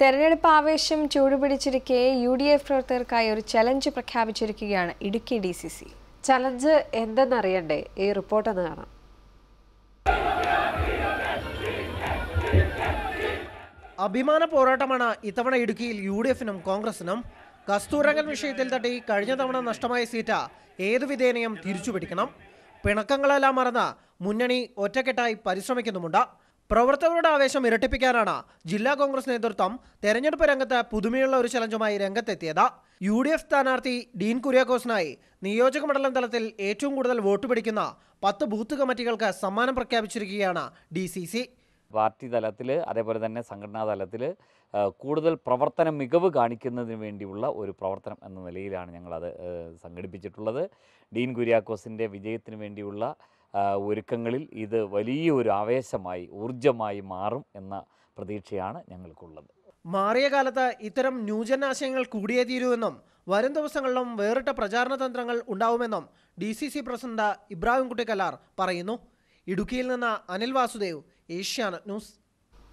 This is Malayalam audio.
തെരഞ്ഞെടുപ്പ് ആവേശം ചൂടുപിടിച്ചിരിക്കെ യു ഡി എഫ് പ്രവർത്തകർക്കായി ഒരു ചലഞ്ച് പ്രഖ്യാപിച്ചിരിക്കുകയാണ് Idukki D C C challenge എന്തെന്നറിയണ്ടേ? ഈ റിപ്പോർട്ടെന്ന് കാണാം. അഭിമാന പോരാട്ടമാണ് ഇത്തവണ ഇടുക്കിയിൽ യു ഡി എഫിനും കോൺഗ്രസിനും. കസ്തൂരംഗൻ വിഷയത്തിൽ തട്ടി കഴിഞ്ഞ തവണ നഷ്ടമായ സീറ്റ ഏതു വിധേനയും തിരിച്ചുപിടിക്കണം. പിണക്കങ്ങളെല്ലാം മറന്ന് മുന്നണി ഒറ്റക്കെട്ടായി പരിശ്രമിക്കുന്നുമുണ്ട്. പ്രവർത്തകരുടെ ആവേശം ഇരട്ടിപ്പിക്കാനാണ് ജില്ലാ കോൺഗ്രസ് നേതൃത്വം തെരഞ്ഞെടുപ്പ് രംഗത്ത് പുതുമയുള്ള ഒരു ചലഞ്ചുമായി രംഗത്തെത്തിയത്. യു ഡി എഫ് സ്ഥാനാർത്ഥി ഡീൻ കുര്യാക്കോസിനായി നിയോജക മണ്ഡലം തലത്തിൽ ഏറ്റവും കൂടുതൽ വോട്ട് പിടിക്കുന്ന പത്ത് ബൂത്ത് കമ്മിറ്റികൾക്ക് സമ്മാനം പ്രഖ്യാപിച്ചിരിക്കുകയാണ് ഡി സി സി. പാർട്ടി തലത്തിൽ അതേപോലെ തന്നെ സംഘടനാ തലത്തിൽ കൂടുതൽ പ്രവർത്തന മികവ് കാണിക്കുന്നതിന് വേണ്ടിയുള്ള ഒരു പ്രവർത്തനം എന്ന നിലയിലാണ് ഞങ്ങളത് സംഘടിപ്പിച്ചിട്ടുള്ളത്. ഡീൻ കുര്യാക്കോസിന്റെ വിജയത്തിന് വേണ്ടിയുള്ള ഒരുക്കങ്ങളിൽ ഇത് വലിയൊരു ആവേശമായി ഊർജമായി മാറും എന്ന പ്രതീക്ഷയാണ് ഞങ്ങൾക്കുള്ളത്. മാറിയ കാലത്ത് ഇത്തരം ന്യൂജൻ ആശയങ്ങൾ കൂടിയേ തീരുവെന്നും വരും ദിവസങ്ങളിലും വേറിട്ട പ്രചാരണ തന്ത്രങ്ങൾ ഉണ്ടാവുമെന്നും D C C president Ibrahim Kuttikallar പറയുന്നു. ഇടുക്കിയിൽ നിന്ന് അനിൽ വാസുദേവ് ഏഷ്യാനെറ്റ് ന്യൂസ്.